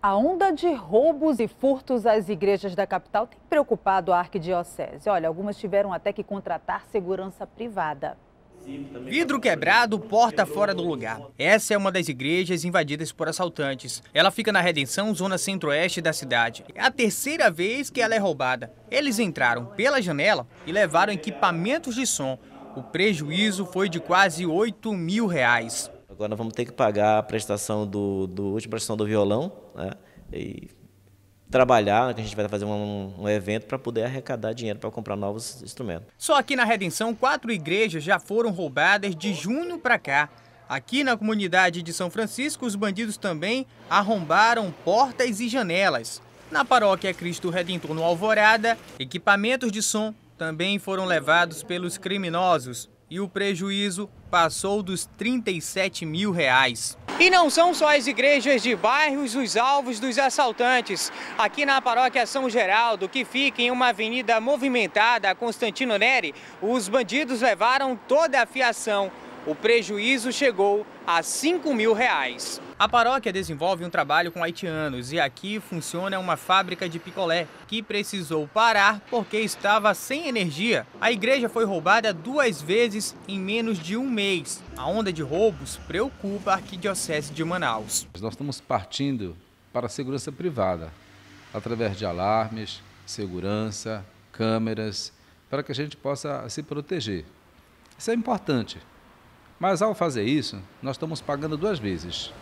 A onda de roubos e furtos às igrejas da capital tem preocupado a arquidiocese. Olha, algumas tiveram até que contratar segurança privada. Vidro quebrado, porta fora do lugar. Essa é uma das igrejas invadidas por assaltantes. Ela fica na Redenção, zona centro-oeste da cidade. É a terceira vez que ela é roubada. Eles entraram pela janela e levaram equipamentos de som. O prejuízo foi de quase 8 mil reais. Agora vamos ter que pagar a prestação do, do última prestação do violão, né? E trabalhar, né, que a gente vai fazer um, um evento para poder arrecadar dinheiro para comprar novos instrumentos. Só aqui na Redenção, quatro igrejas já foram roubadas de junho para cá. Aqui na comunidade de São Francisco, os bandidos também arrombaram portas e janelas. Na paróquia Cristo Redentor no Alvorada, equipamentos de som também foram levados pelos criminosos e o prejuízo passou dos 37 mil reais. E não são só as igrejas de bairros os alvos dos assaltantes. Aqui na paróquia São Geraldo, que fica em uma avenida movimentada, Constantino Neri, os bandidos levaram toda a fiação. O prejuízo chegou a 5 mil reais. A paróquia desenvolve um trabalho com haitianos e aqui funciona uma fábrica de picolé que precisou parar porque estava sem energia. A igreja foi roubada duas vezes em menos de um mês. A onda de roubos preocupa a arquidiocese de Manaus. Nós estamos partindo para a segurança privada, através de alarmes, segurança, câmeras, para que a gente possa se proteger. Isso é importante. Mas ao fazer isso, nós estamos pagando duas vezes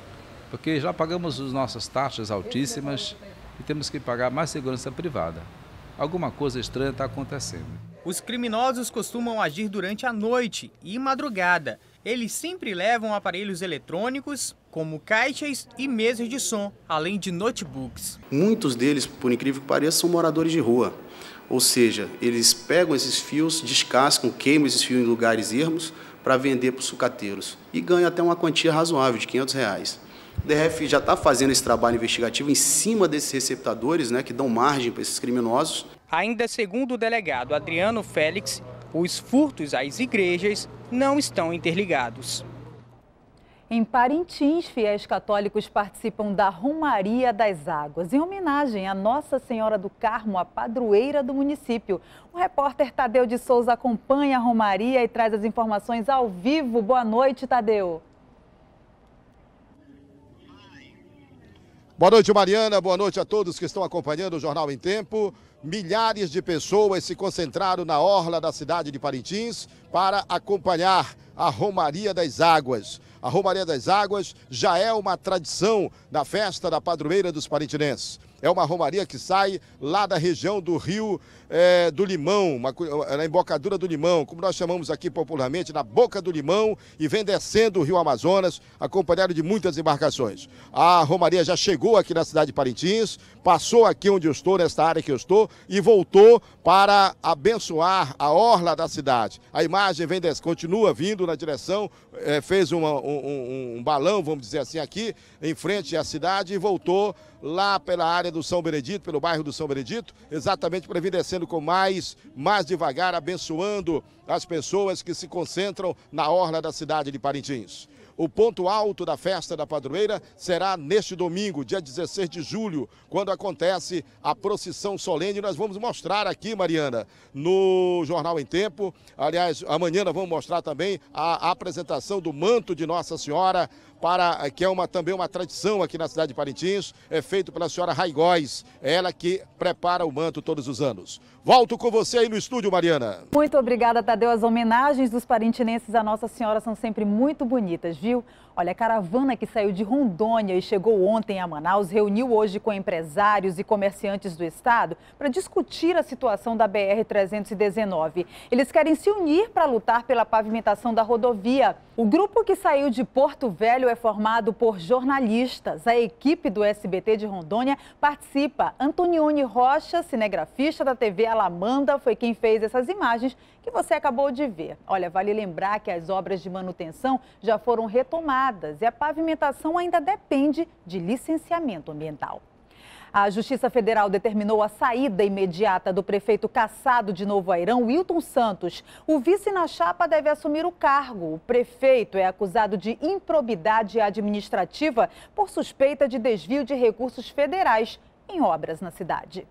porque já pagamos as nossas taxas altíssimas e temos que pagar mais segurança privada. Alguma coisa estranha está acontecendo. Os criminosos costumam agir durante a noite e madrugada. Eles sempre levam aparelhos eletrônicos, como caixas e mesas de som, além de notebooks. Muitos deles, por incrível que pareça, são moradores de rua. Ou seja, eles pegam esses fios, descascam, queimam esses fios em lugares ermos para vender para os sucateiros e ganham até uma quantia razoável de 500 reais. O DRF já está fazendo esse trabalho investigativo em cima desses receptadores, né, que dão margem para esses criminosos. Ainda segundo o delegado Adriano Félix, os furtos às igrejas não estão interligados. Em Parintins, fiéis católicos participam da Romaria das Águas, em homenagem a Nossa Senhora do Carmo, a padroeira do município. O repórter Tadeu de Souza acompanha a Romaria e traz as informações ao vivo. Boa noite, Tadeu. Boa noite, Mariana. Boa noite a todos que estão acompanhando o Jornal em Tempo. Milhares de pessoas se concentraram na orla da cidade de Parintins para acompanhar a Romaria das Águas. A Romaria das Águas já é uma tradição na festa da padroeira dos parintinenses. É uma romaria que sai lá da região do Rio é, do Limão, uma, na embocadura do Limão, como nós chamamos aqui popularmente, na boca do Limão, e vem descendo o Rio Amazonas, acompanhado de muitas embarcações. A romaria já chegou aqui na cidade de Parintins, passou aqui onde eu estou, nesta área que eu estou, e voltou para abençoar a orla da cidade. A imagem vem des... continua vindo na direção, é, fez uma, um, um, balão, vamos dizer assim, aqui, em frente à cidade, e voltou lá pela área do São Benedito, pelo bairro do São Benedito, exatamente para vir descendo com mais, mais devagar, abençoando as pessoas que se concentram na orla da cidade de Parintins. O ponto alto da festa da padroeira será neste domingo, dia 16 de julho, quando acontece a procissão solene. Nós vamos mostrar aqui, Mariana, no Jornal em Tempo. Aliás, amanhã nós vamos mostrar também a apresentação do manto de Nossa Senhora, para, que é uma, também uma tradição aqui na cidade de Parintins, é feito pela senhora Raigóis, é ela que prepara o manto todos os anos. Volto com você aí no estúdio, Mariana. Muito obrigada, Tadeu. As homenagens dos parintinenses à Nossa Senhora são sempre muito bonitas, viu? Olha, a caravana que saiu de Rondônia e chegou ontem a Manaus reuniu hoje com empresários e comerciantes do estado para discutir a situação da BR-319. Eles querem se unir para lutar pela pavimentação da rodovia. O grupo que saiu de Porto Velho é formado por jornalistas. A equipe do SBT de Rondônia participa. Antonione Rocha, cinegrafista da TV Alamanda, foi quem fez essas imagens que você acabou de ver. Olha, vale lembrar que as obras de manutenção já foram retomadas e a pavimentação ainda depende de licenciamento ambiental. A Justiça Federal determinou a saída imediata do prefeito caçado de Novo Airão, Wilton Santos. O vice na chapa deve assumir o cargo. O prefeito é acusado de improbidade administrativa por suspeita de desvio de recursos federais em obras na cidade.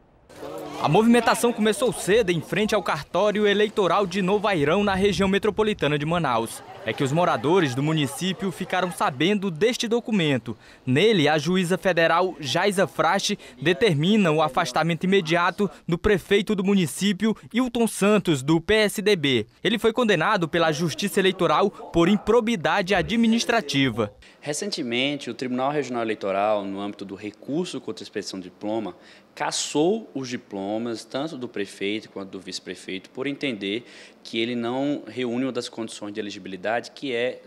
A movimentação começou cedo em frente ao cartório eleitoral de Novo Airão, na região metropolitana de Manaus. É que os moradores do município ficaram sabendo deste documento. Nele, a juíza federal Jaisa Frache determina o afastamento imediato do prefeito do município, Hilton Santos, do PSDB. Ele foi condenado pela Justiça Eleitoral por improbidade administrativa. Recentemente, o Tribunal Regional Eleitoral, no âmbito do recurso contra a expedição de diploma, cassou os diplomas, tanto do prefeito quanto do vice-prefeito, por entender que ele não reúne uma das condições de elegibilidade, que é,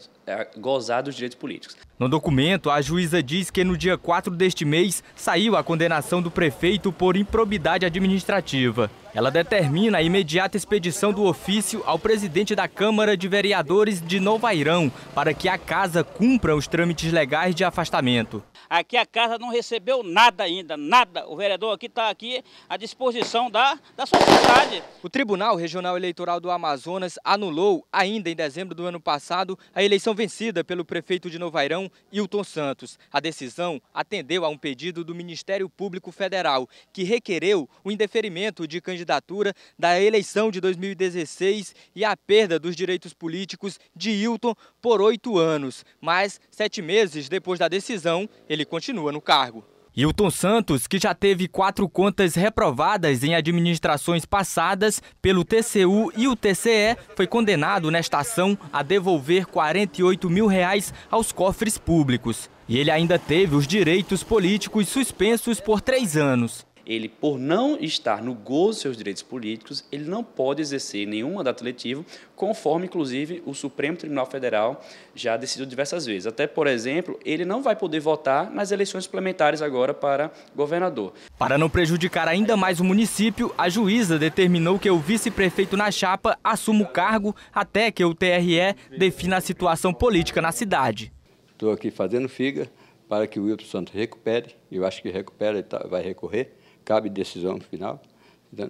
gozar dos direitos políticos. No documento, a juíza diz que no dia 4 deste mês saiu a condenação do prefeito por improbidade administrativa. Ela determina a imediata expedição do ofício ao presidente da Câmara de Vereadores de Novairão para que a casa cumpra os trâmites legais de afastamento. Aqui a casa não recebeu nada ainda, nada. O vereador aqui está aqui à disposição da, da sociedade. O Tribunal Regional Eleitoral do Amazonas anulou, ainda em dezembro do ano passado, a eleição vencida pelo prefeito de Novairão, Hilton Santos. A decisão atendeu a um pedido do Ministério Público Federal, que requereu o indeferimento de candidatura da eleição de 2016 e a perda dos direitos políticos de Hilton por oito anos. Mas, sete meses depois da decisão, ele continua no cargo. Hilton Santos, que já teve quatro contas reprovadas em administrações passadas pelo TCU e o TCE, foi condenado nesta ação a devolver 48 mil reais aos cofres públicos. E ele ainda teve os direitos políticos suspensos por três anos ele, por não estar no gozo dos seus direitos políticos, ele não pode exercer nenhum mandato eletivo, conforme, inclusive, o Supremo Tribunal Federal já decidiu diversas vezes. Até, por exemplo, ele não vai poder votar nas eleições suplementares agora para governador. Para não prejudicar ainda mais o município, a juíza determinou que o vice-prefeito na chapa assuma o cargo até que o TRE defina a situação política na cidade. Estou aqui fazendo figa para que o Wilton Santos recupere, eu acho que recupera e tá, vai recorrer, cabe decisão no final.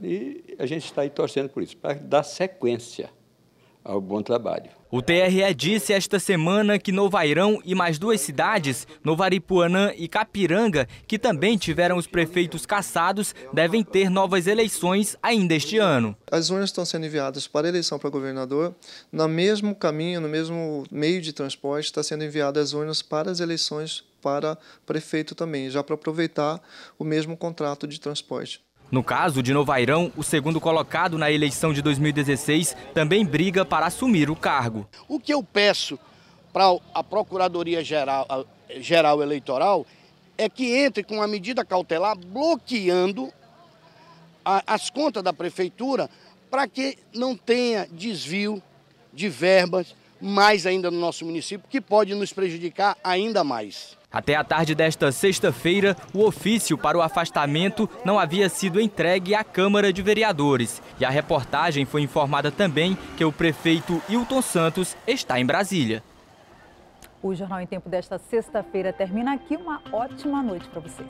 E a gente está aí torcendo por isso, para dar sequência ao bom trabalho. O TRE disse esta semana que Novairão e mais duas cidades, Novaripuanã e Capiranga, que também tiveram os prefeitos caçados, devem ter novas eleições ainda este ano. As urnas estão sendo enviadas para a eleição para governador. No mesmo caminho, no mesmo meio de transporte, está sendo enviadas as urnas para as eleições para prefeito também, já para aproveitar o mesmo contrato de transporte. No caso de Novairão, o segundo colocado na eleição de 2016 também briga para assumir o cargo. O que eu peço para a Procuradoria Geral, Geral Eleitoral é que entre com uma medida cautelar bloqueando a, as contas da prefeitura para que não tenha desvio de verbas mais ainda no nosso município, que pode nos prejudicar ainda mais. Até a tarde desta sexta-feira, o ofício para o afastamento não havia sido entregue à Câmara de Vereadores. E a reportagem foi informada também que o prefeito Hilton Santos está em Brasília. O Jornal em Tempo desta sexta-feira termina aqui. Uma ótima noite para você.